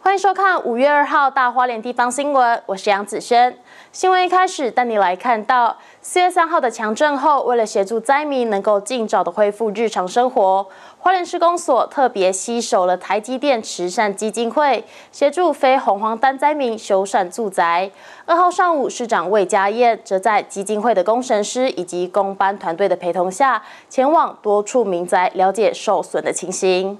欢迎收看五月二号大花莲地方新闻，我是杨子轩。新闻一开始带你来看到四月三号的强震后，为了协助灾民能够尽早的恢复日常生活，花莲施工所特别携手了台积电慈善基金会，协助非红黄单灾民修缮住宅。二号上午，市长魏家燕则在基金会的工程师以及工班团队的陪同下，前往多处民宅了解受损的情形。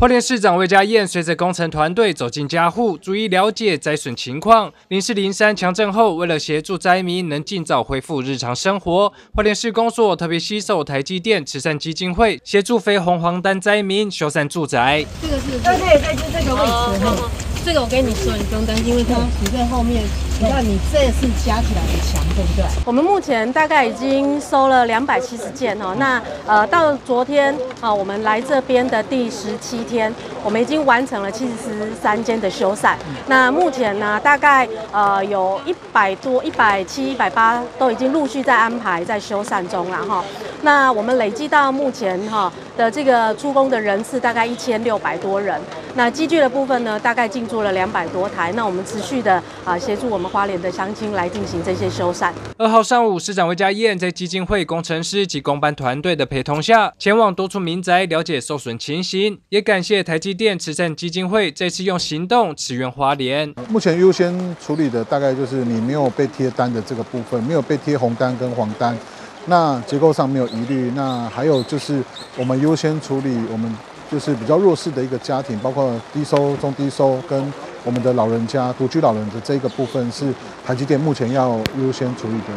花莲市长魏家燕随着工程团队走进家户，逐一了解灾损情况。零四零三强震后，为了协助灾民能尽早恢复日常生活，花莲市公所特别吸收台积电慈善基金会，协助非红黄单灾民修缮住宅。这个是对对在，就这个位置哈。这个我跟你说，你不用担心，因为它你在后面。你看，你这是加起来的墙，对不对？我们目前大概已经收了两百七十件哦。那呃，到昨天啊，我们来这边的第十七天，我们已经完成了七十三间的修缮。那目前呢，大概呃有一百多、一百七、一百八都已经陆续在安排在修缮中了哈。那我们累计到目前哈的这个出工的人次大概一千六百多人。那机具的部分呢，大概进驻了两百多台。那我们持续的啊协助我们。花莲的乡亲来进行这些修缮。二号上午，市长魏家燕在基金会工程师及工班团队的陪同下，前往多处民宅了解受损情形，也感谢台积电慈善基金会这次用行动驰援花莲。目前优先处理的大概就是你没有被贴单的这个部分，没有被贴红单跟黄单，那结构上没有疑虑。那还有就是我们优先处理我们就是比较弱势的一个家庭，包括低收、中低收跟。我们的老人家独居老人的这个部分是台积电目前要优先处理的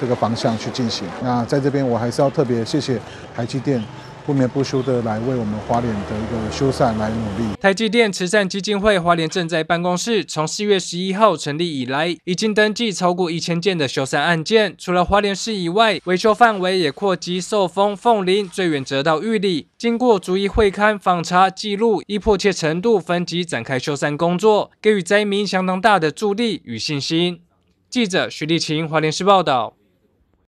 这个方向去进行。那在这边我还是要特别谢谢台积电。不眠不休的来为我们花莲的一个修缮来努力。台积电慈善基金会花莲赈灾办公室从四月十一号成立以来，已经登记超过一千件的修缮案件。除了花莲市以外，维修范围也扩及寿丰、凤林，最远则到玉里。经过逐一会勘访查记录，依迫切程度分级展开修缮工作，给予灾民相当大的助力与信心。记者徐立琴，花莲市报道。